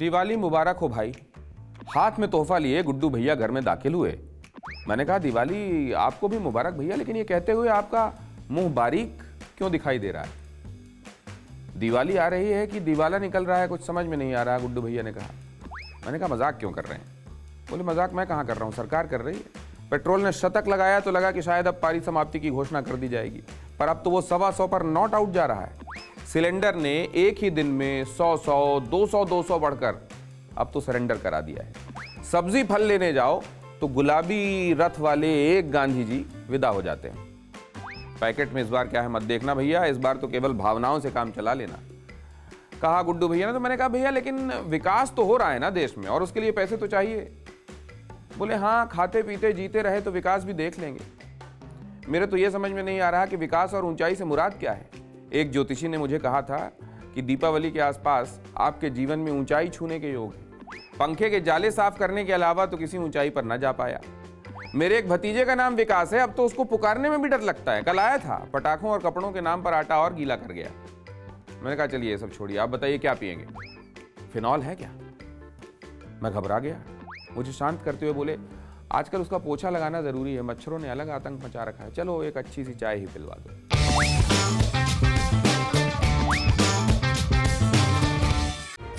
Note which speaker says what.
Speaker 1: दिवाली मुबारक हो भाई। हाथ में तोहफा लिए गुड्डू भैया घर में दाखिल हुए। मैंने कहा, दिवाली आपको भी मुबारक भैया, लेकिन ये कहते हुए आपका मुँह बारीक क्यों दिखाई दे रहा है? दिवाली आ रही है कि दिवाला निकल रहा है, कुछ समझ में नहीं आ रहा, गुड्डू भैया ने कहा। मैंने कहा, मज़ाक क्यों कर रहे हैं? बोले, मज़ाक मैं कहाँ कर रहा हूँ? सरकार कर रही है। पेट्रोल ने शतक लगाया तो लगा कि शायद अब पारी समाप्ति की घोषणा कर दी जाएगी। पर अब तो वो सवा सौ पर नॉट आउट जा रहा है। सिलेंडर ने एक ही दिन में सौ सौ, दो सौ दो सौ बढ़कर, अब तो सरेंडर करा दिया है। सब्ज़ी फल लेने जाओ तो गुलाबी रथ वाले एक गांधी जी विदा हो जाते हैं। पैकेट में इस बार क्या है मत देखना भैया, इस बार तो केवल भावनाओं से काम चला लेना। कहा गुड्डू भैया ने तो मैंने कहा, भैया, लेकिन विकास तो हो रहा है ना देश में, और उसके लिए पैसे तो चाहिए। बोले हाँ खाते, पीते, जीते रहे तो विकास भी देख लेंगे। मेरे तो ये समझ में नहीं आ रहा कि विकास और ऊंचाई से मुराद क्या है। एक ज्योतिषी ने मुझे कहा था कि दीपावली के आसपास आपके जीवन में ऊंचाई छूने के योग है। पंखे के जाले साफ़ करने के अलावा तो किसी ऊंचाई पर ना जा पाया। मेरे एक भतीजे का नाम विकास है, अब तो उसको पुकारने में भी डर लगता है। कल आया था, पटाखों और कपड़ों के नाम पर आटा और गीला कर गया। मैंने कहा, चलिए सब छोड़िए, आप बताइए क्या पियेंगे? फिनॉल है क्या? मैं घबरा गया। मुझे शांत करते हुए बोले, आजकल उसका पोछा लगाना ज़रूरी है, मच्छरों ने अलग आतंक मचा रखा है। चलो एक अच्छी सी चाय ही पिलवा दो।